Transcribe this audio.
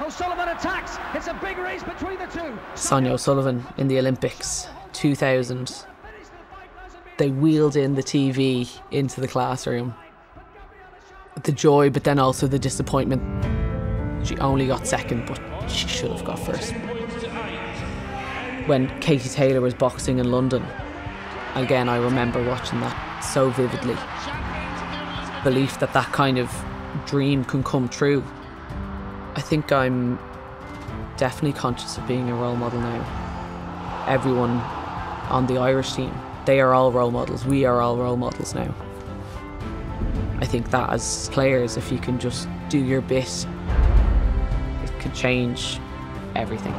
O'Sullivan attacks. It's a big race between the two. Sonia O'Sullivan in the Olympics 2000. They wheeled in the TV into the classroom. The joy, but then also the disappointment. She only got second, but she should have got first. When Katie Taylor was boxing in London, again, I remember watching that so vividly. Belief that that kind of dream can come true. I think I'm definitely conscious of being a role model now. Everyone on the Irish team, they are all role models. We are all role models now. I think that as players, if you can just do your bit, it could change everything.